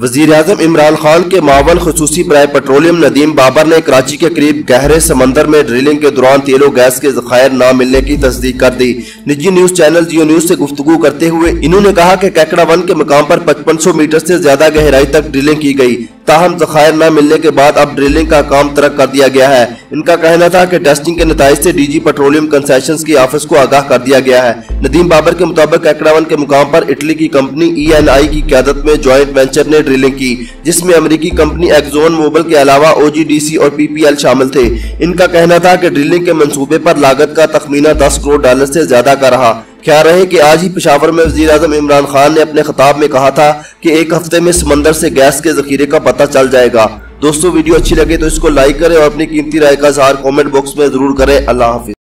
وزیر اعظم عمران خان کے معاون خصوصی برائے پیٹرولیم ندیم بابر نے کراچی کے قریب گہرے سمندر میں ڈرلنگ کے دوران تیل و گیس کے ذخائر نہ ملنے کی تصدیق کر دی۔ نجی نیوز چینل جیو نیوز سے گفتگو کرتے ہوئے انہوں نے کہا کہ کیکڑا ون کے مقام پر پچپن سو میٹر سے زیادہ گہرائی تک ڈرلنگ کی گئی۔ تاہم ذخائر نہ ملنے کے بعد اب ڈرلنگ کا کام ترک کر دیا گیا ہے۔ ان کا کہنا تھا کہ ٹیسٹنگ کے نتائج سے ڈی جی پیٹرولیم کنسیشنز کی آفس کو آگاہ کر دیا گیا ہے۔ ندیم بابر کے مطابق ایکڑاون کے مقام پر اٹلی کی کمپنی ای این آئی کی قیادت میں جوائنٹ وینچر نے ڈرلنگ کی، جس میں امریکی کمپنی ایکزون موبل کے علاوہ او جی ڈی سی اور پی پی ایل شامل تھے۔ ان کا کہنا تھا کہ ڈرلنگ کے منصوبے پر لاگت کا تخمینہ دس کروڑ ڈالر سے زیادہ کا رہا۔ خیال رہے کہ آج ہی پشاور میں وزیر اعظم عمران خان نے اپنے خطاب میں کہا تھا کہ ایک ہفتے میں سمندر سے گیس کے ذخیرے کا پتہ چل جائے گا۔ دوستو، ویڈیو اچھی لگے تو اس کو لائک کریں اور اپنی قیمتی رائے کا اظہار کومنٹ باکس میں ضرور کریں۔ اللہ حافظ۔